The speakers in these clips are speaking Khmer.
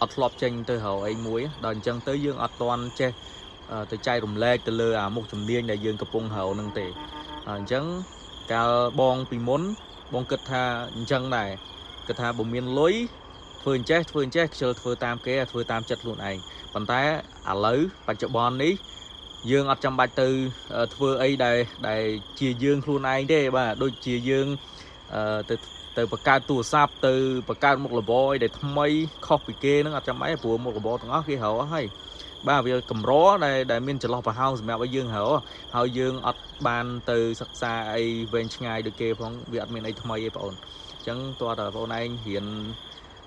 អត់ធ្លាប់ចេញទៅរកអីមួយដល់អញ្ចឹងទៅយើងអត់ទាន់ចេះទៅចែករំលែកទៅលើអាមុខជំនាញដែលយើងកំពុងរកនឹងទេអញ្ចឹងកាលបងពីមុនបងគិតថាអញ្ចឹងដែរគិតថាបើមានលុយធ្វើអញ្ចេះធ្វើអញ្ចេះខ្ជិលធ្វើតាមគេធ្វើតាមចិត្តខ្លួនឯងប៉ុន្តែឥឡូវបច្ចុប្បន្ននេះយើងអត់ចាំបាច់ទៅធ្វើអីដែលដែលជាយើងខ្លួនឯងទេបាទដូចជាយើង ទៅទៅបង្កើតទូរស័ព្ទទៅបង្កើតមុខរបរអីដែលថ្មីខុសពីគេនឹងអត់ចាំបាច់ព្រោះមុខរបរទាំងអស់គេរកហើយបាទវាកម្រដែលដែលមានចន្លោះប្រហោងសម្រាប់ឲ្យយើងរកហើយយើងអត់បានទៅសិក្សាអីវែងឆ្ងាយដូចគេផងវាអត់មានអីថ្មីទេបងអូនអញ្ចឹងតើតើបងអូនឯងរៀន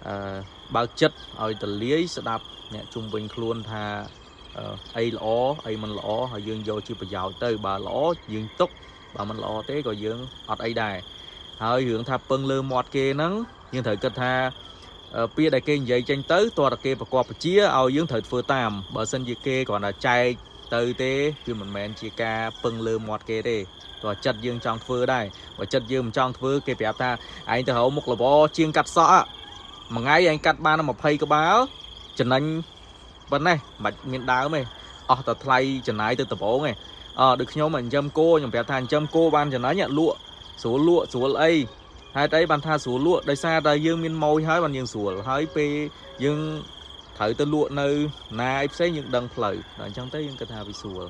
អឺបើកចិត្តឲ្យតលាយស្ដាប់អ្នកជុំវិញខ្លួនថាអីល្អអីមិនល្អហើយយើងយកជាប្រយោជន៍ទៅបើល្អយើងទុកបើមិនល្អទេក៏យើងអត់អីដែរ ហើយរឿងថាពឹងលើមាត់គេហ្នឹងយើងត្រូវគិតថាពាក្យដែលគេនិយាយចេញទៅតើតគេប្រកបបជាឲ្យយើងត្រូវធ្វើតាមបើសិនជាគេគ្រាន់តែចែកទៅទេវាមិនមែនជាការពឹងលើមាត់គេទេតើចិត្តយើងចង់ធ្វើដែរបើចិត្តយើងមិនចង់ធ្វើគេប្រាប់ថាឯងទៅរកមុខរបរជាងកាត់សក់មួយថ្ងៃឯងកាត់បាន20ក្បាលចំណេញប៉ុណ្ណេះមិនមានដើមទេអស់តែថ្លៃចំណាយទៅដំបងឯងអឺដូចខ្ញុំចិញ្ចឹមគោខ្ញុំប្រាប់ថាចិញ្ចឹមគោបានចំណេញលក់ ស្រួលលក់ស្រួលអីហេតុអីបានថាស្រួលលក់ដោយសារតែយើងមានម៉ួយហើយបានយើងស្រួលហើយពេលយើងត្រូវទៅលក់នៅណាអីផ្សេងយើងដឹងផ្លូវដល់អញ្ចឹងទៅយើងគិតថាវាស្រួល